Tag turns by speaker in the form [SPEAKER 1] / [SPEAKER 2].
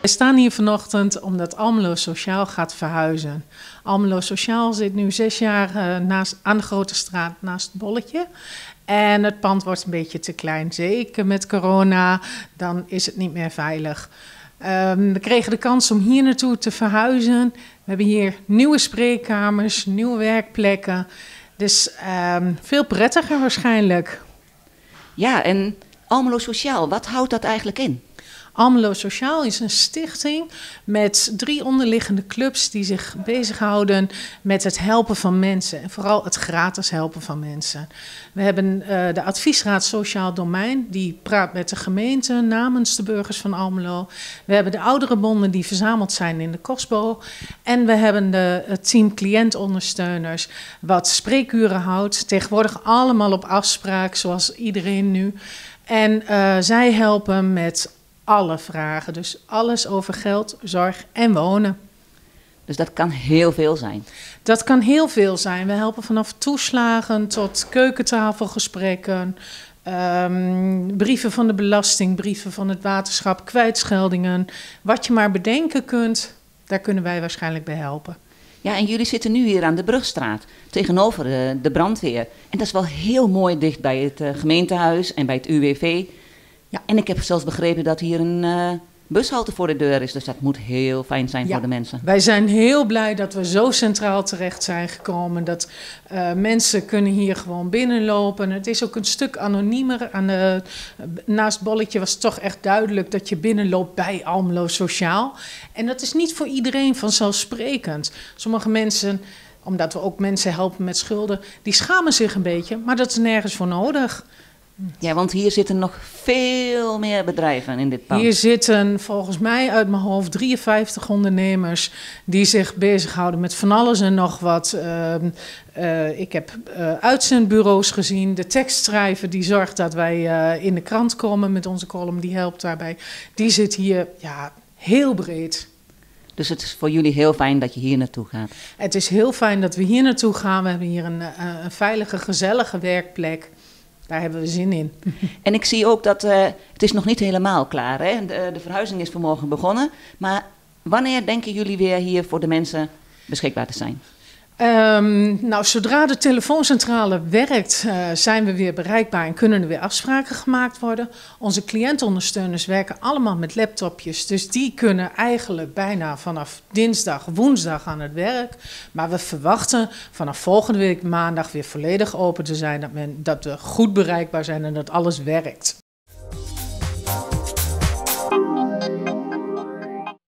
[SPEAKER 1] Wij staan hier vanochtend omdat Almelo Sociaal gaat verhuizen. Almelo Sociaal zit nu zes jaar uh, naast, aan de Grote Straat naast het Bolletje. En het pand wordt een beetje te klein. Zeker met corona, dan is het niet meer veilig. Um, we kregen de kans om hier naartoe te verhuizen. We hebben hier nieuwe spreekkamers, nieuwe werkplekken. Dus um, veel prettiger waarschijnlijk.
[SPEAKER 2] Ja, en Almelo Sociaal, wat houdt dat eigenlijk in?
[SPEAKER 1] Almelo Sociaal is een stichting met drie onderliggende clubs die zich bezighouden met het helpen van mensen. En vooral het gratis helpen van mensen. We hebben uh, de Adviesraad Sociaal Domein, die praat met de gemeente namens de burgers van Almelo. We hebben de ouderenbonden die verzameld zijn in de Cosbo. En we hebben de, het team cliëntondersteuners, wat spreekuren houdt. Tegenwoordig allemaal op afspraak, zoals iedereen nu. En uh, zij helpen met alle vragen. Dus alles over geld, zorg en wonen.
[SPEAKER 2] Dus dat kan heel veel zijn.
[SPEAKER 1] Dat kan heel veel zijn. We helpen vanaf toeslagen tot keukentafelgesprekken, um, brieven van de belasting, brieven van het waterschap, kwijtscheldingen. Wat je maar bedenken kunt, daar kunnen wij waarschijnlijk bij helpen.
[SPEAKER 2] Ja, en jullie zitten nu hier aan de Brugstraat, tegenover de, de brandweer. En dat is wel heel mooi dicht bij het uh, gemeentehuis en bij het UWV. Ja. En ik heb zelfs begrepen dat hier een uh, bushalte voor de deur is. Dus dat moet heel fijn zijn voor de mensen.
[SPEAKER 1] Wij zijn heel blij dat we zo centraal terecht zijn gekomen. Dat uh, mensen kunnen hier gewoon binnenlopen. Het is ook een stuk anoniemer. Aan de, naast Bolletje was het toch echt duidelijk dat je binnenloopt bij Almelo Sociaal. En dat is niet voor iedereen vanzelfsprekend. Sommige mensen omdat we ook mensen helpen met schulden, die schamen zich een beetje, maar dat is nergens voor nodig.
[SPEAKER 2] Ja, want hier zitten nog veel meer bedrijven in dit pand.
[SPEAKER 1] Hier zitten volgens mij uit mijn hoofd 53 ondernemers die zich bezighouden met van alles en nog wat. Uh, uh, ik heb uh, uitzendbureaus gezien, de tekstschrijver die zorgt dat wij eh, in de krant komen met onze column, die helpt daarbij. Die zit hier ja, heel breed.
[SPEAKER 2] Dus het is voor jullie heel fijn dat je hier naartoe gaat.
[SPEAKER 1] Het is heel fijn dat we hier naartoe gaan. We hebben hier een, een veilige, gezellige werkplek. Daar hebben we zin in.
[SPEAKER 2] En ik zie ook dat uh, het is nog niet helemaal klaar. Hè? De, de verhuizing is vanmorgen begonnen. Maar wanneer denken jullie weer hier voor de mensen beschikbaar te zijn?
[SPEAKER 1] Um, nou, zodra de telefooncentrale werkt, uh, zijn we weer bereikbaar en kunnen er weer afspraken gemaakt worden. Onze cliëntondersteuners werken allemaal met laptopjes, dus die kunnen eigenlijk bijna vanaf dinsdag, woensdag aan het werk. Maar we verwachten vanaf volgende week maandag weer volledig open te zijn, dat, men, dat we goed bereikbaar zijn en dat alles werkt.